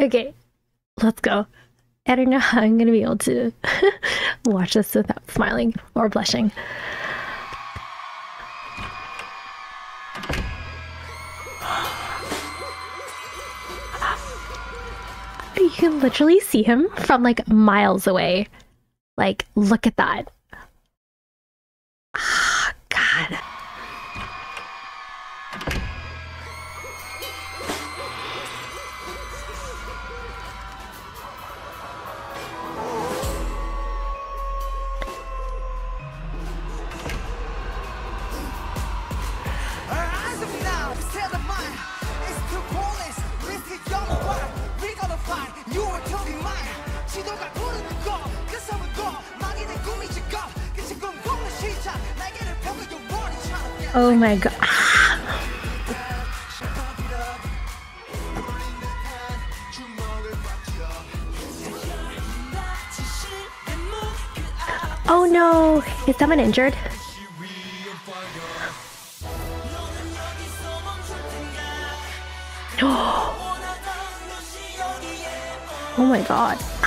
Okay, let's go. I don't know how I'm gonna be able to watch this without smiling or blushing. You can literally see him from like miles away. Like, look at that. Oh my god. Oh no! Is someone injured? Oh my god.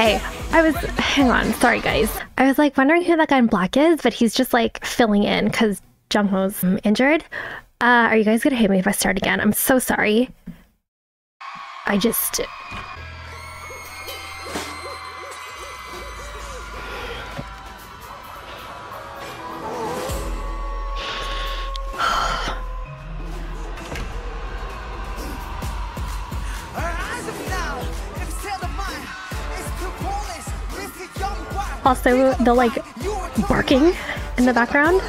Okay, I was. Hang on, sorry guys. I was like wondering who that guy in black is, but he's just like filling in because Jongho's um, injured. Uh, are you guys gonna hate me if I start again? I'm so sorry. I just. Also, the like barking in the background.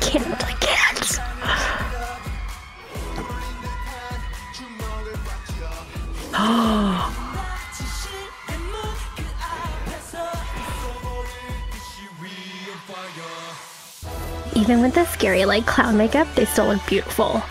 Can't, I can't. Even with the scary like clown makeup, they still look beautiful.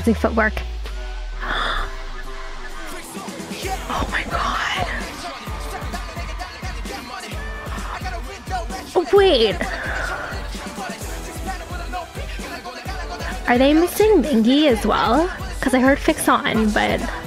Amazing footwork. Oh my god. Oh, wait. Are they missing Mingi as well? Because I heard Fix On, but.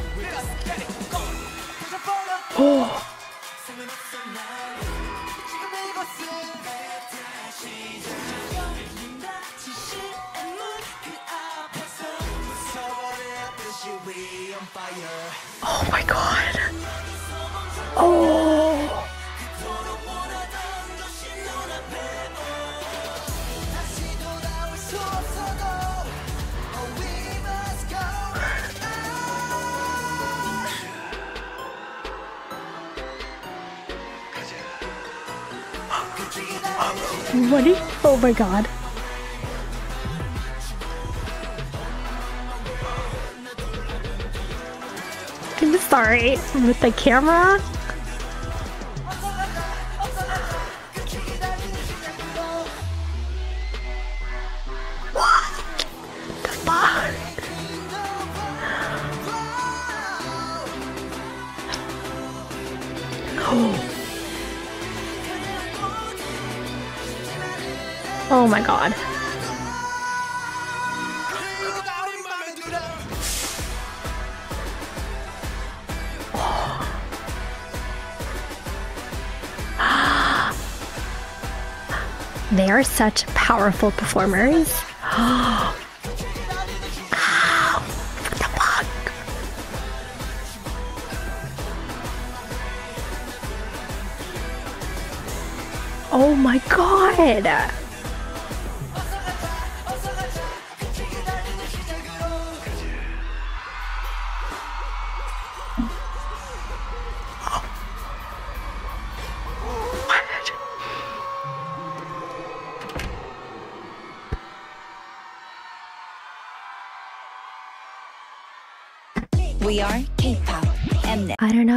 My god. I'm sorry with the camera. What the fuck? Oh. Oh my god. They are such powerful performers. What the fuck? Oh my god!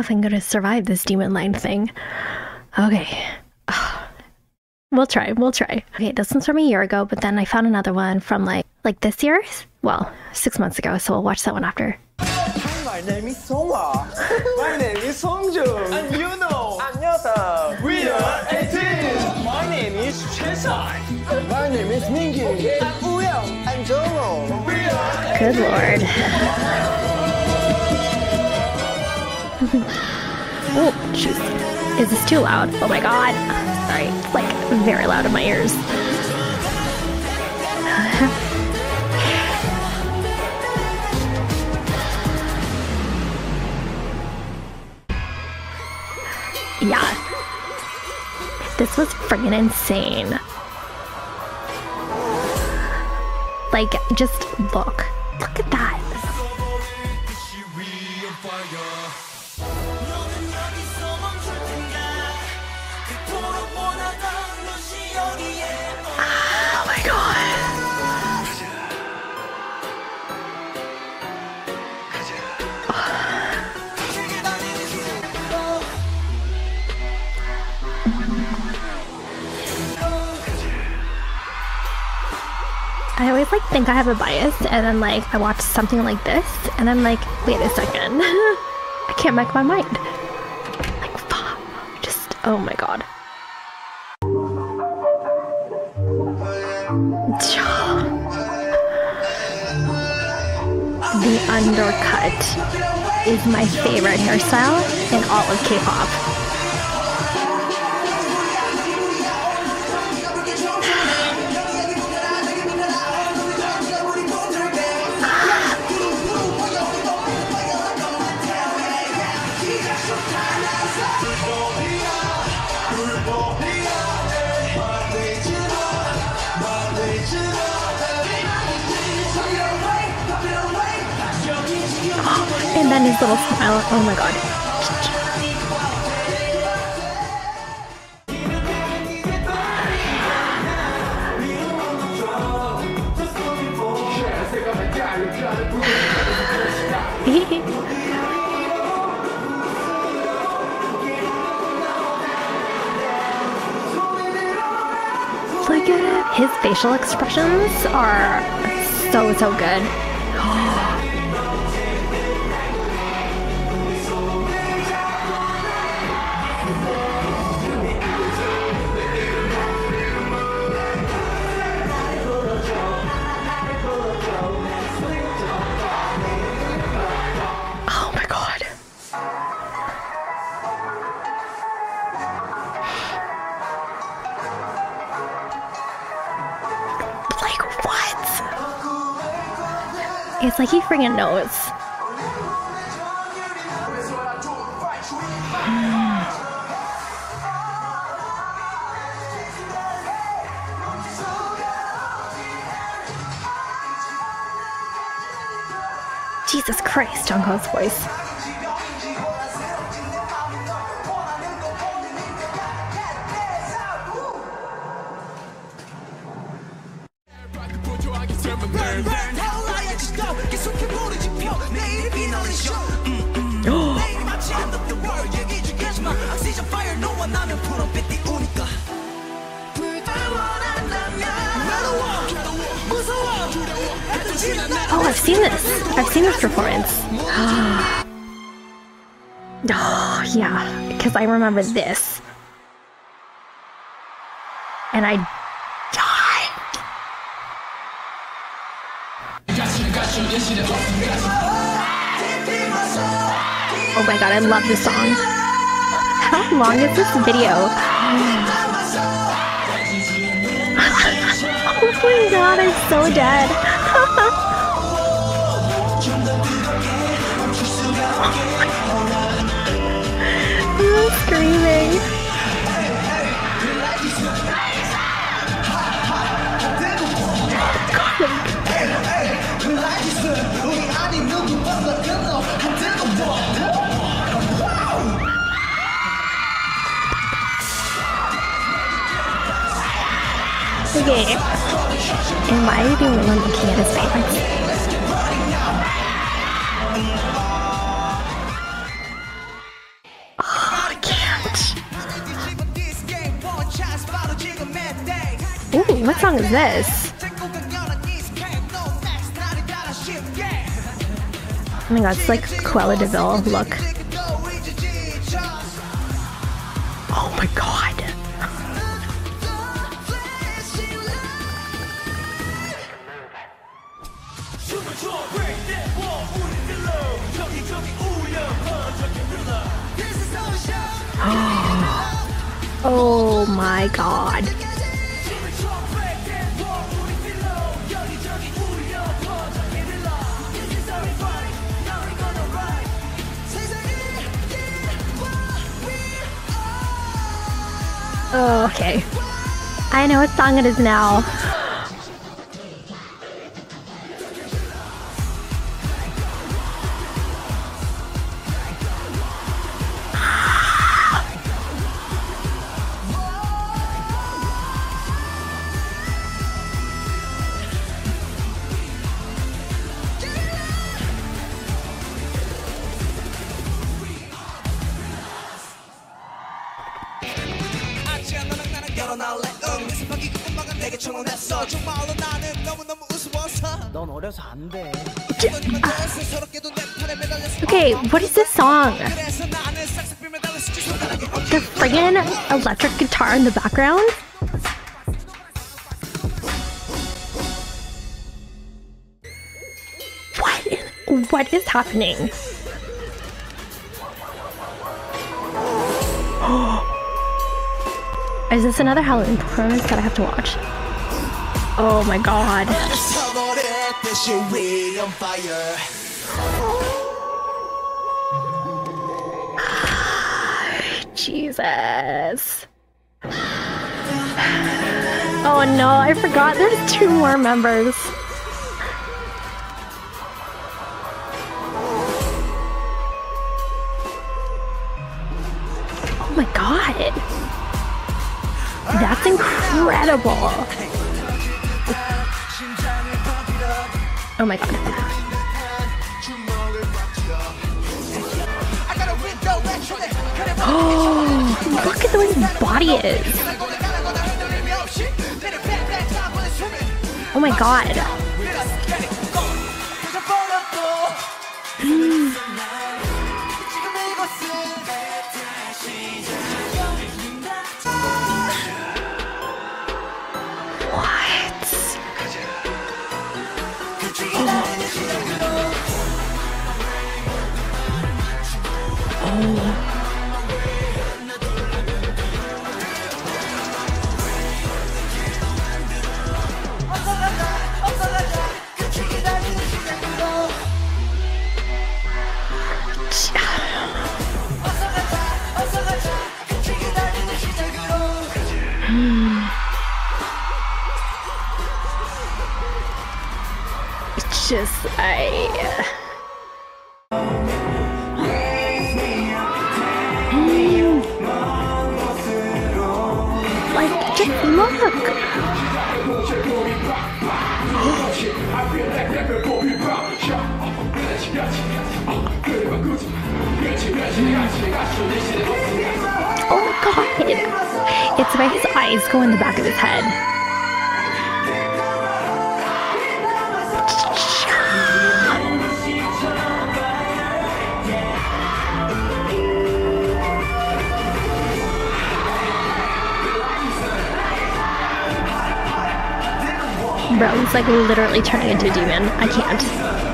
Mnet. I don't know if I'm gonna survive this demon line thing. Okay. We'll try, we'll try. Okay, this one's from a year ago, but then I found another one from like like this year? Well, six months ago, so we'll watch that one after. My name is Seonghwa. My name is Songjun. And you know, I'm Yota. We are 18. My name is Chesai. My name is Mingi. I'm Wooyoung. I'm Joro. We are Good lord. oh, jeez. Is this too loud? Oh my god. Sorry, it's like very loud in my ears. yeah. This was friggin' insane. Like, just look. Look at that. I always like think I have a bias and then like I watch something like this and I'm like, wait a second. I can't make my mind. Like fuck. Just oh my god. The undercut is my favorite hairstyle in all of K-pop. And his little smile. Oh my god. His facial expressions are so, so good. It's like he friggin' knows. Jesus Christ, Jungkook's voice. Oh, I've seen this. I've seen this performance. Oh, yeah, because I remember this. And I Oh my god, I love this song. How long is this video? oh my god, I'm so dead. Oh I'm screaming. Okay. And why are you the only one looking at his? Oh, I can't. Ooh, what song is this? Oh my god, it's like Cruella de Vil look. Song it is now. Okay, what is this song? The friggin' electric guitar in the background? What is, what is happening? Is this another Halloween performance that I have to watch? Oh my god. Jesus. Oh no, I forgot there's two more members. Oh my god. That's incredible. Oh my god. Oh, look at the way his body is. Oh my god. It's just I. Like, just look. It's where his eyes go in the back of his head. Bro, he's like literally turning into a demon. I can't.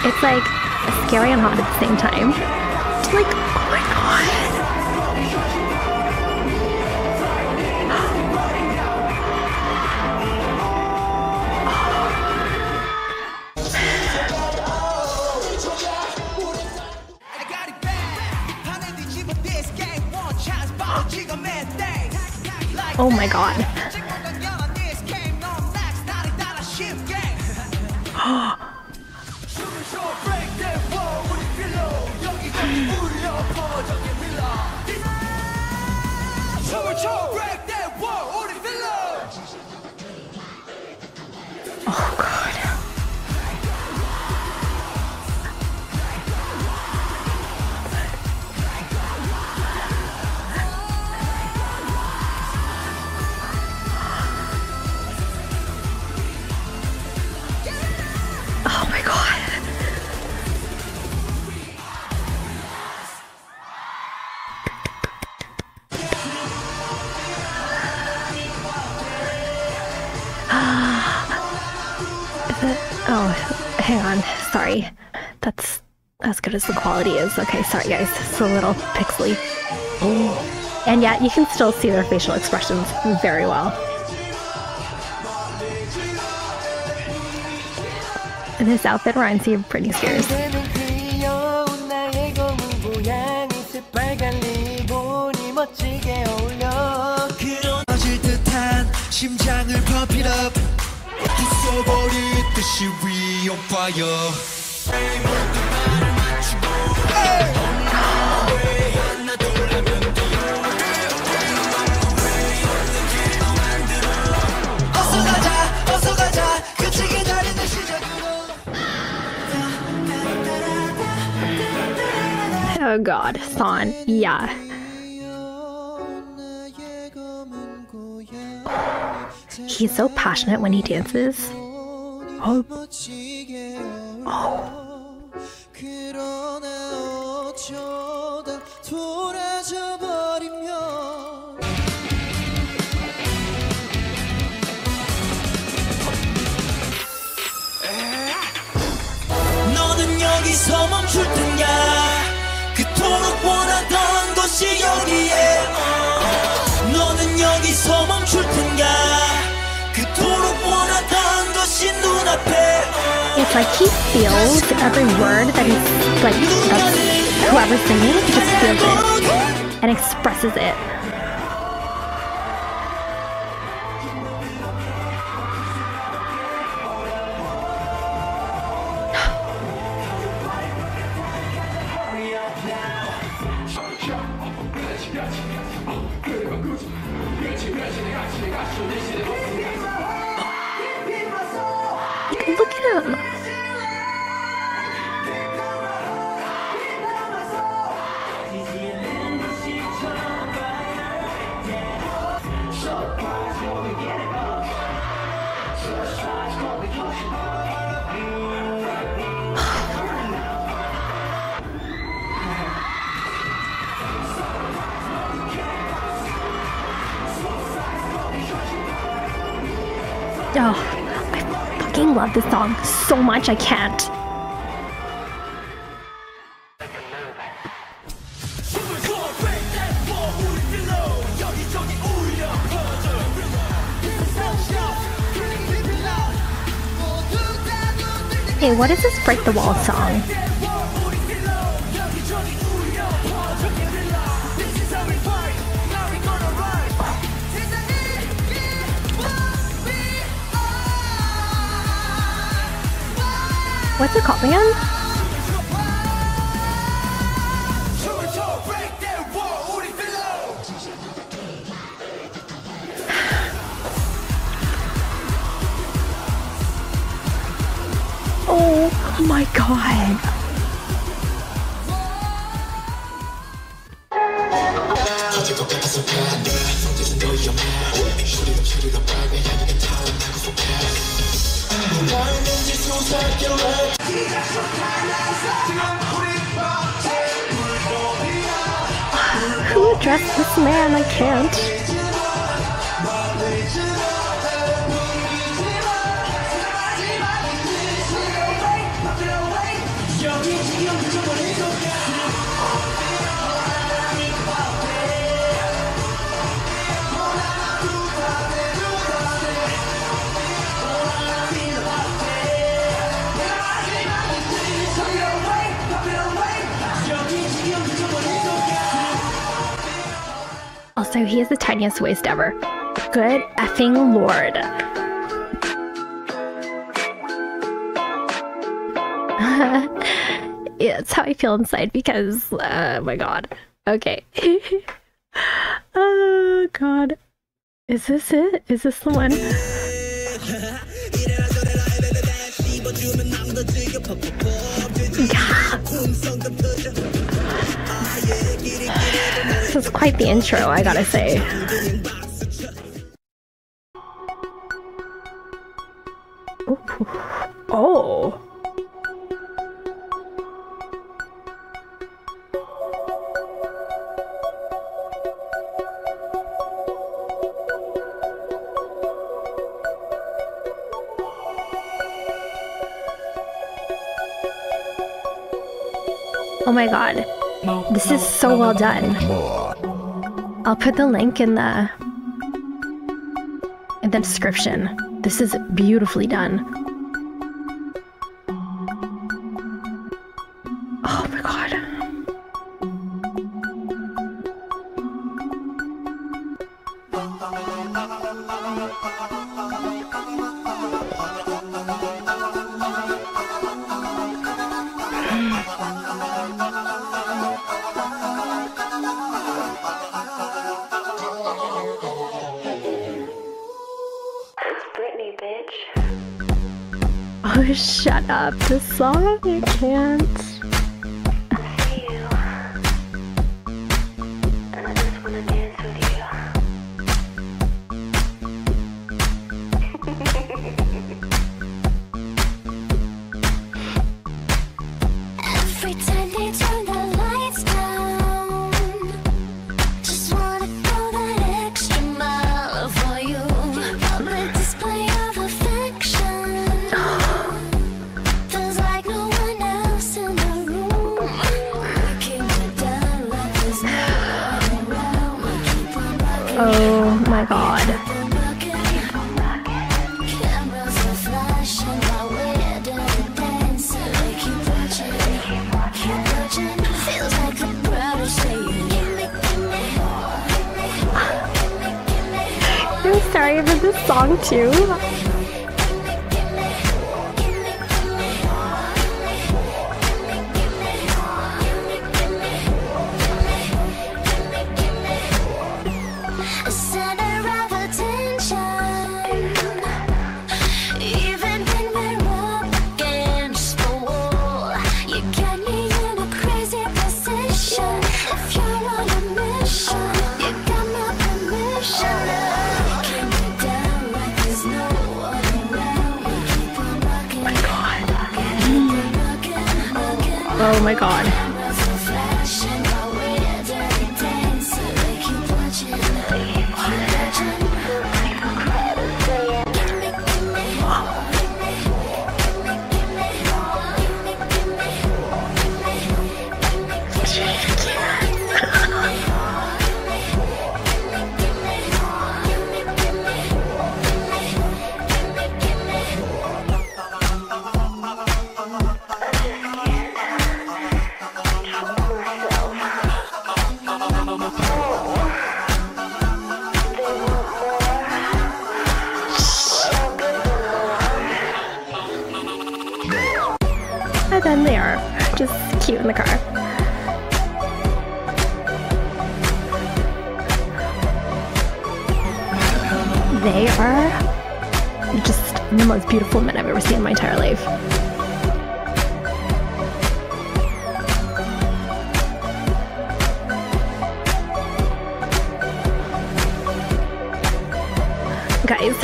It's like scary and hot at the same time. It's like, oh my god. I got it quality is. Okay, sorry guys. It's a little pixely. And yet you can still see their facial expressions very well. And this outfit reminds me of Britney Spears. Oh god, Thon. Yeah. He's so passionate when he dances. Oh. Oh. 여기서 멈출 텐가 그토록 원하던 것이 여기에 어. 너는 여기서 멈출 텐가 그토록 원하던 것이 눈앞에 어. it's like he feels every word that he's like that's whoever's singing just feels it and expresses it. So much I can't. Hey, what is this break the wall song? What's it called again? Also, he is the tiniest waist ever. Good effing lord. yeah, it's how I feel inside because, uh, my god. Okay. oh god. Is this it? Is this the one? Yeah. This is quite the intro, I gotta say. Oh. Oh my god. This is so well done. I'll put the link in the in the description. This is beautifully done. up the Sonic, man. Oh my god. guys.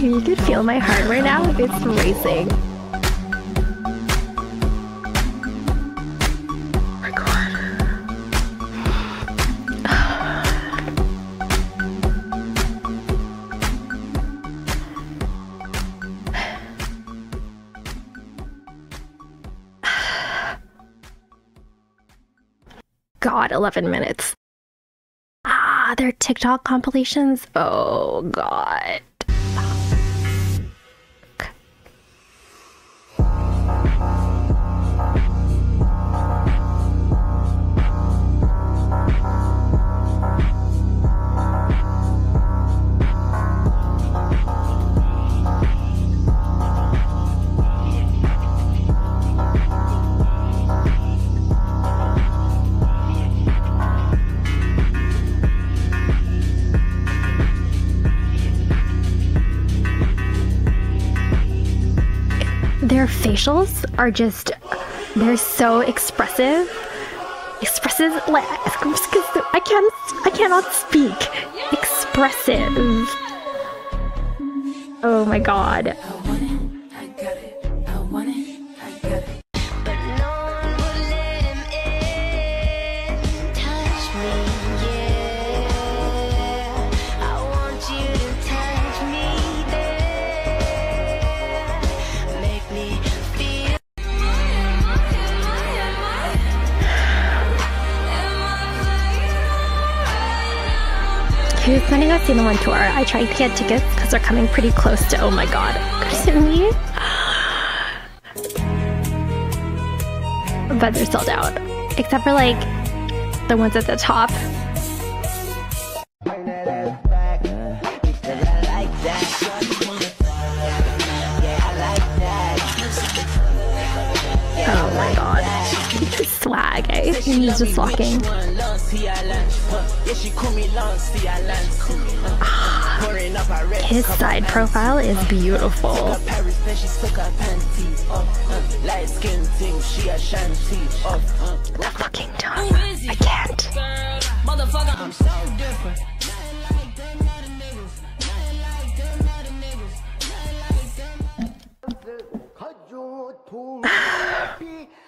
You can feel my heart right now, it's racing. 11 minutes. Ah, their TikTok compilations. Oh, God. Their facials are just they're so expressive. Expressive like I can't I cannot speak. Expressive. Oh my god. Planning on seeing the one tour. I tried to get tickets because they're coming pretty close to oh my god. But they're sold out. Except for like the ones at the top. Swag, eh? He's just walking. His side profile is beautiful. The fucking tongue. I can't. Oh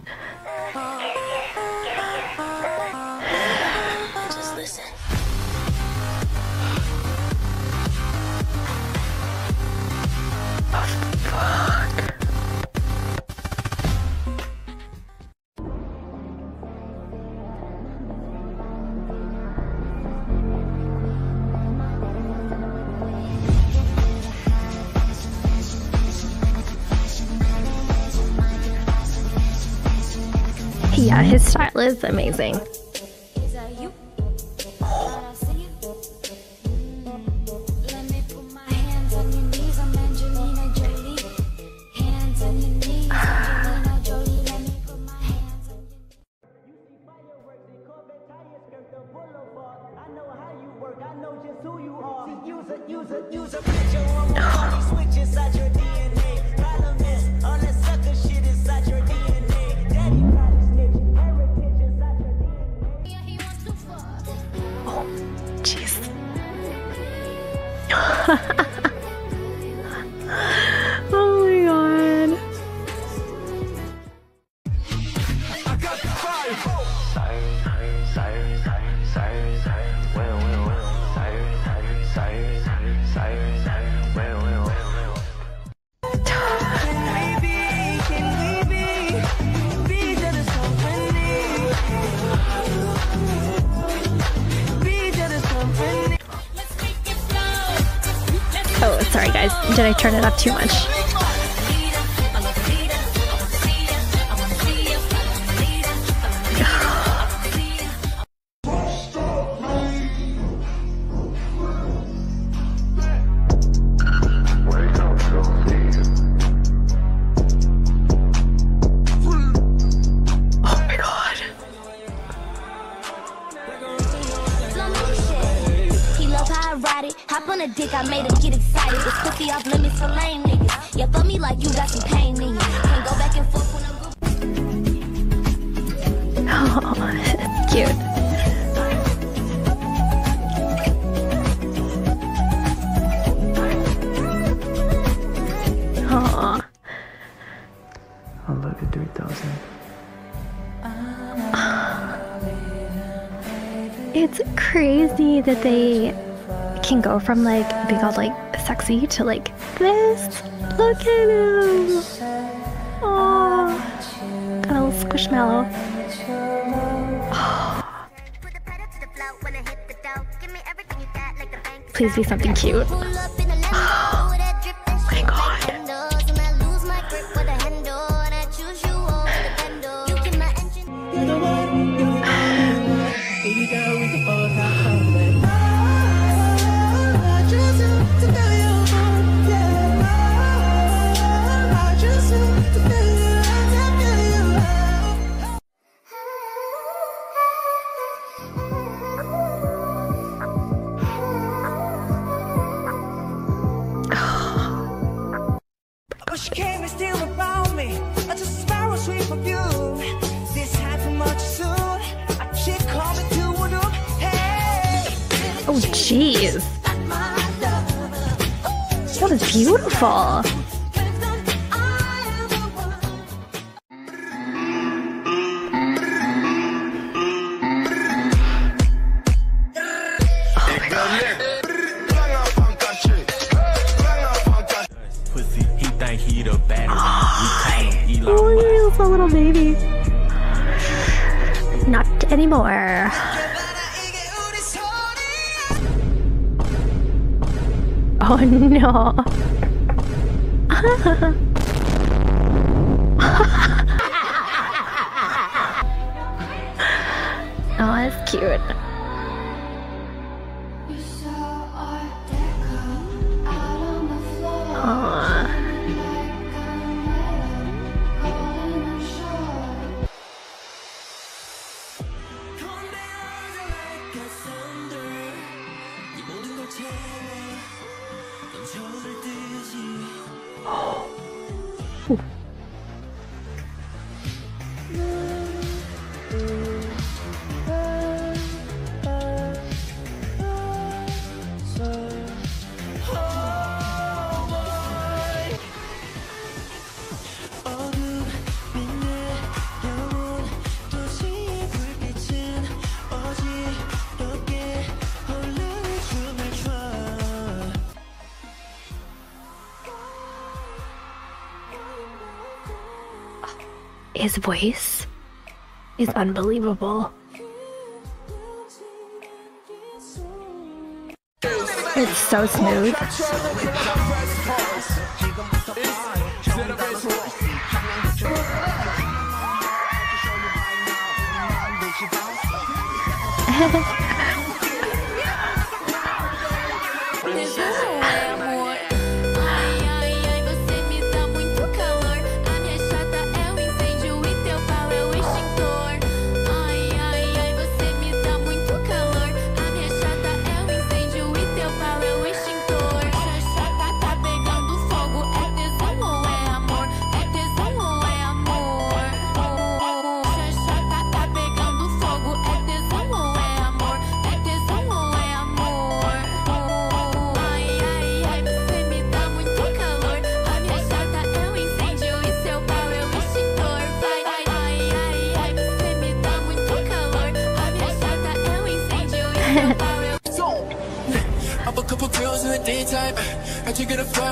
Yeah, his style is amazing. Did I turn it up too much? It's crazy that they can go from like being all like sexy to like this. Look at him. Oh, got a little squishmallow. Please be something cute. baby. Not anymore. Oh no. oh, that's cute. His voice is unbelievable. It's so smooth.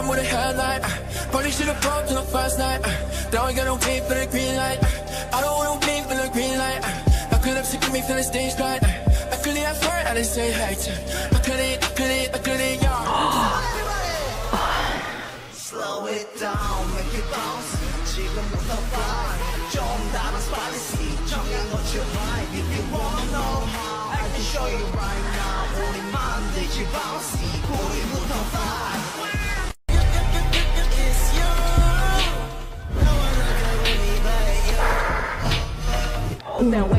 with a headlight. Uh, Party shit to the fast night. Uh, Now I gotta wait for the green light. Uh, I don't wanna wait for the green light. Uh, I could have taken me feeling stage right uh, I could have fun, I didn't say hi to. I could it, I could it, I could it, yeah Slow it down, make it bounce. 지금부터 vibe. 좀 다른 spicy If you wanna know how I can show you right now. 우리 만들지 bouncy 꼬리부터 down.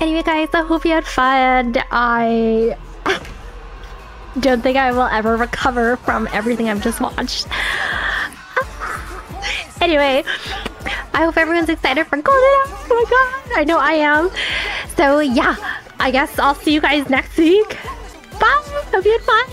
Anyway, guys, I hope you had fun. I don't think I will ever recover from everything I've just watched. anyway, I hope everyone's excited for Golden. Oh my god, I know I am. So, yeah, I guess I'll see you guys next week. Bye. Hope you had fun.